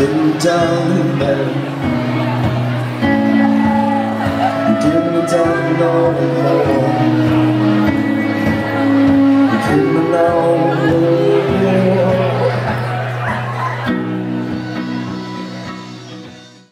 Didn't down in bed You didn't down all alone